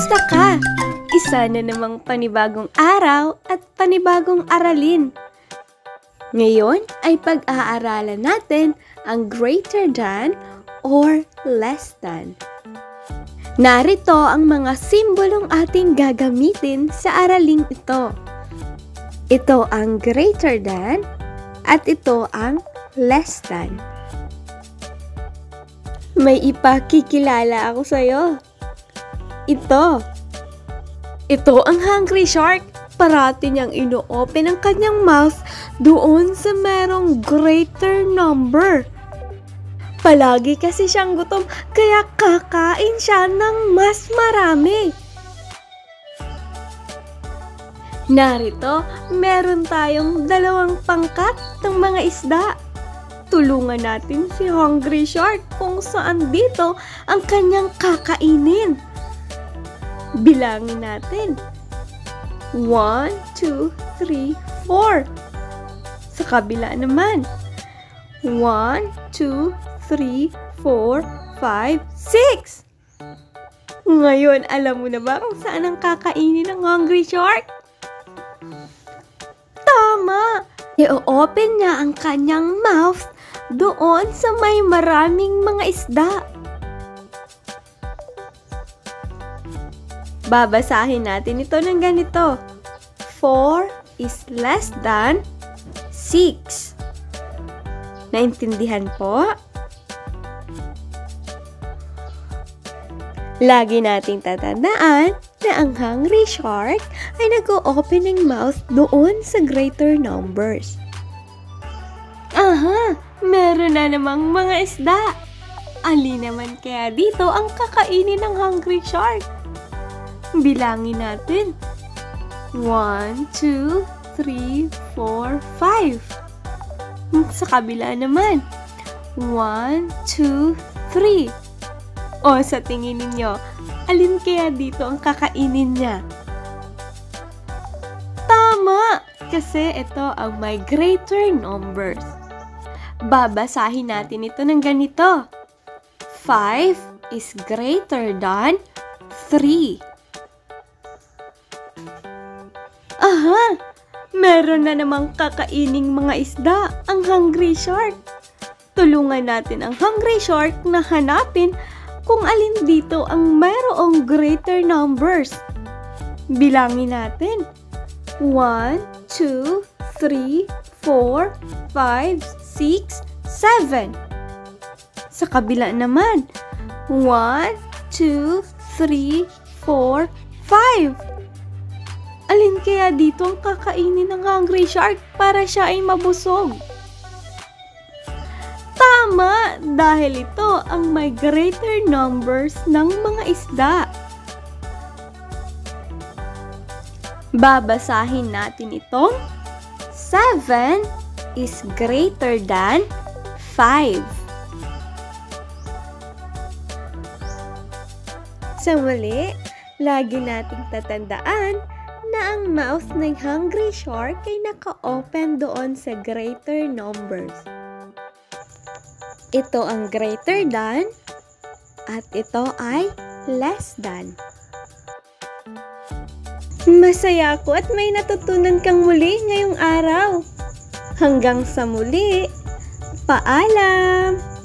Kamusta ka? Isa na namang panibagong araw at panibagong aralin. Ngayon ay pag-aaralan natin ang greater than or less than. Narito ang mga simbolong ating gagamitin sa araling ito. Ito ang greater than at ito ang less than. May ipakikilala ako sa'yo. Ito. Ito ang hungry shark. Parati niyang ino-open ang kanyang mouth doon sa merong greater number. Palagi kasi siyang gutom kaya kakain siya ng mas marami. Narito, meron tayong dalawang pangkat ng mga isda. Tulungan natin si Hungry Shark kung saan dito ang kanyang kakainin. Bilangin natin. 1, 2, 3, 4. Sa kabila naman. 1, 2, 3, 4, 5, 6. Ngayon, alam mo na ba kung saan ang kakainin ng Hungry Shark? Tama! I-open niya ang kanyang mouth doon sa may maraming mga isda. Babasahin natin ito ng ganito. 4 is less than 6. Naintindihan po? Lagi nating tatandaan na ang hungry shark ay nag-o-open ng mouth doon sa greater numbers. Aha! Meron na namang mga isda! Ali naman kaya dito ang kakainin ng hungry shark? Bilangin natin. 1, 2, 3, 4, 5. Sa kabila naman. 1, 2, 3. O sa tingin ninyo, alin kaya dito ang kakainin niya? Tama! Kasi ito ang my greater numbers. Babasahin natin ito ng ganito. 5 is greater than 3. Aha! Meron na namang kakaining mga isda, ang hungry shark. Tulungan natin ang hungry shark na hanapin kung alin dito ang mayroong greater numbers. Bilangin natin. 1, 2, 3, 4, 5, 6, 7. Sa kabila naman. 1, 2, 3, 4, 5. Alin kaya dito ang kakainin ng hungry shark para siya ay mabusog? Tama! Dahil ito ang may greater numbers ng mga isda. Babasahin natin itong 7 is greater than 5. Sa muli, lagi nating tatandaan na ang mouth ng hungry shark ay naka-open doon sa greater numbers. Ito ang greater than at ito ay less than. Masaya ako at may natutunan kang muli ngayong araw. Hanggang sa muli, paalam!